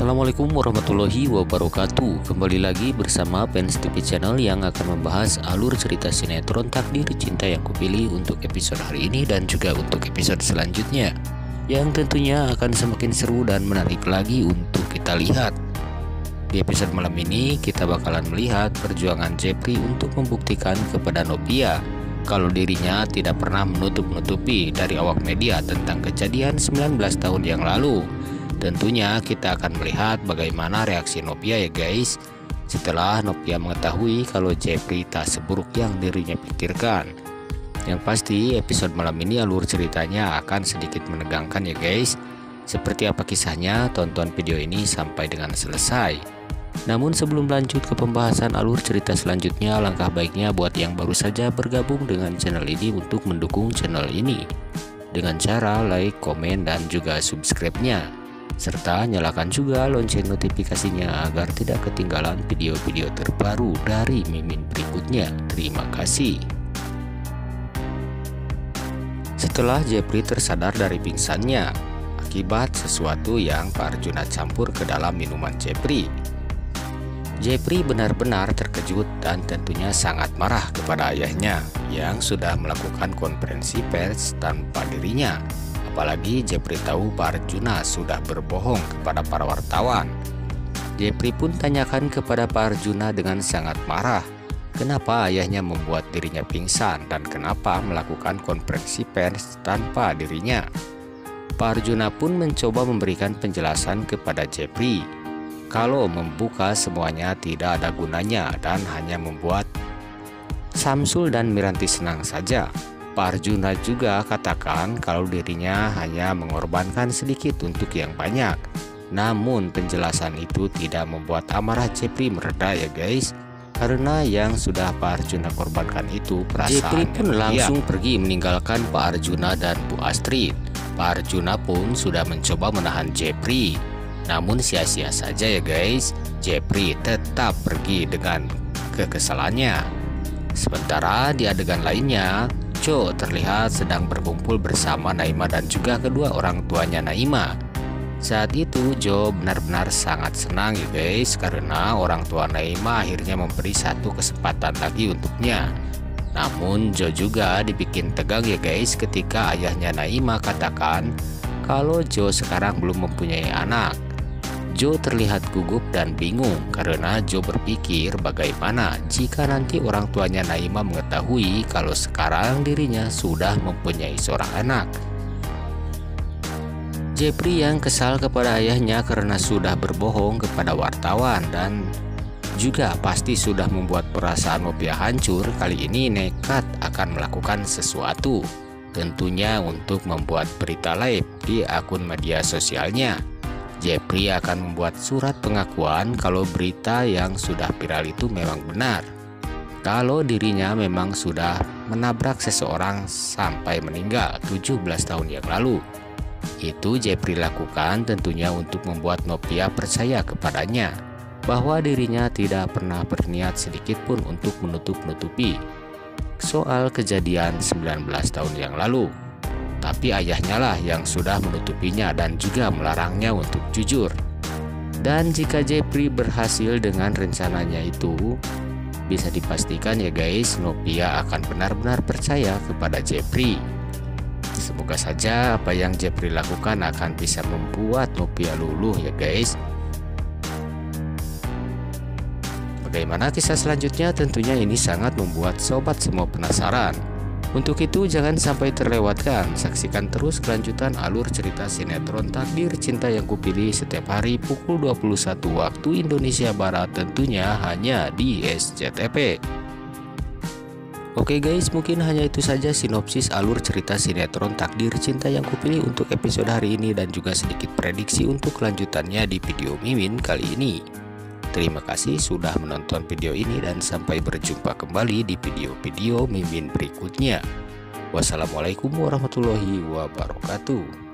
Assalamualaikum warahmatullahi wabarakatuh. Kembali lagi bersama Fans TV Channel yang akan membahas alur cerita sinetron Takdir Cinta yang kupilih untuk episode hari ini dan juga untuk episode selanjutnya Yang tentunya akan semakin seru dan menarik lagi untuk kita lihat. Di episode malam ini kita bakalan melihat perjuangan Jeffrey untuk membuktikan kepada Novia kalau dirinya tidak pernah menutup-nutupi dari awak media tentang kejadian 19 tahun yang lalu Tentunya kita akan melihat bagaimana reaksi Novia ya guys. Setelah Novia mengetahui kalau Jeffrey tak seburuk yang dirinya pikirkan. Yang pasti episode malam ini alur ceritanya akan sedikit menegangkan ya guys. Seperti apa kisahnya tonton video ini sampai dengan selesai. Namun sebelum lanjut ke pembahasan alur cerita selanjutnya Langkah baiknya buat yang baru saja bergabung dengan channel ini untuk mendukung channel ini. Dengan cara like, komen, dan juga subscribe-nya serta nyalakan juga lonceng notifikasinya agar tidak ketinggalan video-video terbaru dari Mimin berikutnya. Terima kasih. Setelah Jepri tersadar dari pingsannya akibat sesuatu yang Pak Arjuna campur ke dalam minuman Jepri, Jepri benar-benar terkejut dan tentunya sangat marah kepada ayahnya yang sudah melakukan konferensi pers tanpa dirinya Apalagi Jepri tahu Pak Arjuna sudah berbohong kepada para wartawan. Jepri pun tanyakan kepada Pak Arjuna dengan sangat marah kenapa ayahnya membuat dirinya pingsan dan kenapa melakukan konferensi pers tanpa dirinya. Pak Arjuna pun mencoba memberikan penjelasan kepada Jepri kalau membuka semuanya tidak ada gunanya dan hanya membuat Samsul dan Miranti senang saja. Pak Arjuna juga katakan kalau dirinya hanya mengorbankan sedikit untuk yang banyak. Namun penjelasan itu tidak membuat amarah Jepri mereda ya guys karena yang sudah Pak Arjuna korbankan itu perasaan Jepri pun langsung pergi meninggalkan Pak Arjuna dan Bu Astrid. Pak Arjuna pun sudah mencoba menahan Jepri. Namun sia-sia saja ya guys. Jepri tetap pergi dengan kekesalannya. Sementara di adegan lainnya, Jo terlihat sedang berkumpul bersama Naima dan juga kedua orang tuanya Naima. Saat itu Jo benar-benar sangat senang ya guys karena orang tua Naima akhirnya memberi satu kesempatan lagi untuknya. Namun Jo juga dibikin tegang ya guys ketika ayahnya Naima katakan kalau Jo sekarang belum mempunyai anak. Joe terlihat gugup dan bingung karena Joe berpikir bagaimana jika nanti orang tuanya Naima mengetahui kalau sekarang dirinya sudah mempunyai seorang anak. Jeffrey yang kesal kepada ayahnya karena sudah berbohong kepada wartawan dan juga pasti sudah membuat perasaan Novia hancur kali ini nekat akan melakukan sesuatu tentunya untuk membuat berita live di akun media sosialnya Jeffrey akan membuat surat pengakuan kalau berita yang sudah viral itu memang benar. Kalau dirinya memang sudah menabrak seseorang sampai meninggal 17 tahun yang lalu. Itu Jeffrey lakukan tentunya untuk membuat Novia percaya kepadanya bahwa dirinya tidak pernah berniat sedikit pun untuk menutup-nutupi soal kejadian 19 tahun yang lalu tapi ayahnya lah yang sudah menutupinya dan juga melarangnya untuk jujur. Dan jika Jeffrey berhasil dengan rencananya itu, bisa dipastikan ya guys, Novia akan benar-benar percaya kepada Jeffrey. Semoga saja apa yang Jeffrey lakukan akan bisa membuat Novia luluh ya guys. Bagaimana kisah selanjutnya tentunya ini sangat membuat sobat semua penasaran. Untuk itu jangan sampai terlewatkan, saksikan terus kelanjutan alur cerita sinetron Takdir Cinta yang kupilih setiap hari pukul 21 waktu Indonesia Barat tentunya hanya di SCTV. Oke guys, mungkin hanya itu saja sinopsis alur cerita sinetron Takdir Cinta yang kupilih untuk episode hari ini dan juga sedikit prediksi untuk kelanjutannya di video Mimin kali ini. Terima kasih sudah menonton video ini dan sampai berjumpa kembali di video-video mimin berikutnya. Wassalamualaikum warahmatullahi wabarakatuh.